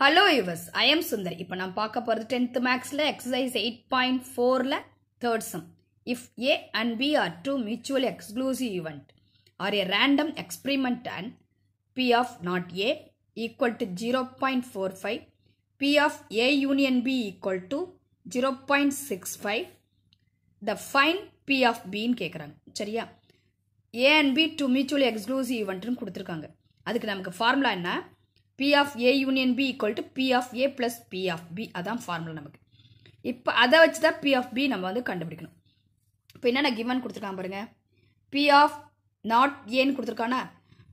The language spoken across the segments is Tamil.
Hello yours I am Sundar இப்போ நான் பார்க்க போகிறது டென்த் மேக்ஸில் எக்ஸசைஸ் எயிட் பாயிண்ட் ஃபோரில் third sum if A and B are two mutual exclusive event are a random experiment and P of not A equal to zero point four five P of A union B equal to zero point six five the find P of பின்னு கேட்குறாங்க சரியா? A and B two mutual exclusive ஈவெண்ட்னு கொடுத்துருக்காங்க. அதுக்கு நமக்கு ஃபார்முலா என்ன? P of A union B equal to P of A plus P of B அதான் ஃபார்முலா நமக்கு இப்போ அதை வச்சு தான் பி ஆஃப் பி நம்ம வந்து கண்டுபிடிக்கணும் இப்போ என்னென்ன கிவன் கொடுத்துருக்கான் பாருங்கள் பி ஆஃப் நாட் ஏன்னு கொடுத்துருக்கானா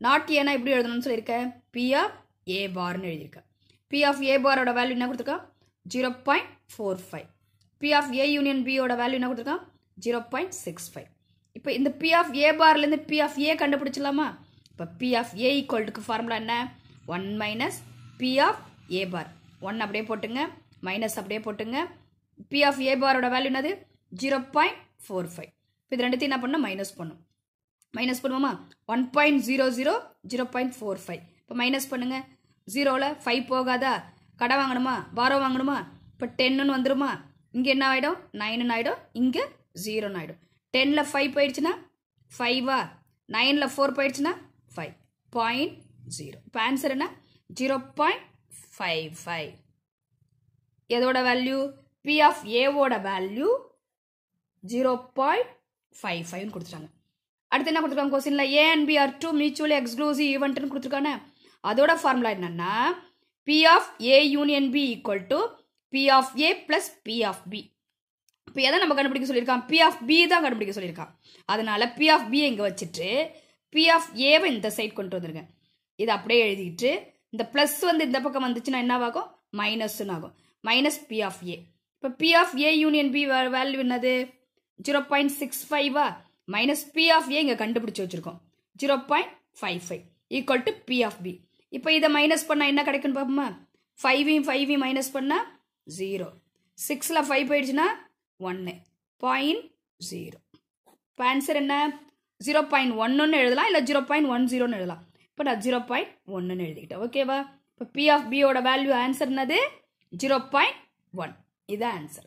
நாட் ஏனா எப்படி எழுதணும்னு சொல்லியிருக்கேன் பி ஆஃப் ஏ பார்னு எழுதியிருக்கேன் பி ஆஃப் ஏ பாரோட வேல்யூ என்ன கொடுத்துருக்கான் zero point four five P of A union பியோட வேல்யூ என்ன கொடுத்துருக்கான் ஜீரோ பாயிண்ட் சிக்ஸ் ஃபைவ் இப்போ இந்த பி ஆஃப் ஏ பார்லேருந்து பி ஆஃப் ஏ கண்டுபிடிச்சிடலாமா இப்போ பி ஆஃப் ஏ ஈக்குவல்ட்டுக்கு ஃபார்முலா என்ன one minus P of A bar one அப்படியே போட்டுங்க மைனஸ் அப்படியே போட்டுங்க. பி ஆஃப் ஏ பாரோட வேல்யூ என்னது? ஜீரோ பாயிண்ட் ஃபோர் ஃபைவ் இப்போ இது ரெண்டுத்தையும் என்ன பண்ணணும்? மைனஸ் பண்ணும் மைனஸ் பண்ணுவோமா? One point zero zero zero point four five இப்போ மைனஸ் பண்ணுங்க. ஜீரோவில் ஃபைவ் போகாதா? கடை வாங்கணுமா? பாரோ வாங்கணுமா? இப்போ டென்னு வந்துருமா? இங்கே என்ன ஆகிடும் நைனுன்னு ஆகிடும் இங்கே ஜீரோன்னு ஆகிடும் டென்னில் ஃபைவ் போயிடுச்சுன்னா ஃபைவா நைனில் ஃபோர் போயிடுச்சுன்னா ஃபைவ் பாயிண்ட் ஜீரோ. இப்போ ஆன்சர் என்ன? ஜீரோ பாயிண்ட் ஃபைவ் ஃபைவ் எதோட வேல்யூ பி ஆஃப் ஏவோட வேல்யூ ஜீரோ பாயிண்ட் ஃபைவ் ஃபைவ்னு கொடுத்துட்டாங்க. அடுத்து என்ன கொடுத்துருக்காங்க கொஸ்டினில் A and B are two mutually exclusive ஈவெண்ட்னு கொடுத்துருக்கானே அதோட ஃபார்முலா என்னன்னா P of A union B equal to P of A plus P of B இப்போ எதை நம்ம கண்டுபிடிக்க சொல்லியிருக்கான்? பி ஆஃப் பி தான் கண்டுபிடிக்க சொல்லியிருக்கான். அதனால பி ஆஃப் பி இங்கே வச்சுட்டு பி ஆஃப் ஏவை இந்த சைட் கொண்டு வந்துருங்க. இதை அப்படியே எழுதிட்டு இந்த ப்ளஸ் வந்து இந்த பக்கம் வந்துச்சுன்னா என்னவாகும்? மைனஸ்ன்னு ஆகும் மைனஸ் பி ஆஃப் ஏ இப்போ P of A union B value என்னது? ஜீரோ பாயிண்ட் சிக்ஸ் ஃபைவா மைனஸ் பி ஆஃப் ஏ இங்கே கண்டுபிடிச்சி வச்சுருக்கோம். Zero point five five equal to P of B இப்போ இதை மைனஸ் பண்ணால் என்ன கிடைக்குன்னு பார்ப்போமா? ஃபைவையும் ஃபைவையும் மைனஸ் பண்ணால் ஜீரோ சிக்ஸில் ஃபைவ் போயிடுச்சுன்னா ஒன்று பாயிண்ட் ஜீரோ இப்போ ஆன்சர் என்ன? ஜீரோ பாயிண்ட் ஒன்றுன்னு எழுதலாம் இல்லை ஜீரோ பாயிண்ட் ஒன் ஜீரோன்னு எழுதலாம்? இப்போ நான் ஜீரோ பாயிண்ட் ஒன்றுன்னு எழுதிக்கிட்டேன். ஓகேவா இப்போ பி ஆஃப் பியோட வேல்யூ ஆன்சர் என்னது? ஜீரோ பாயிண்ட் ஒன் இதுதான் ஆன்சர்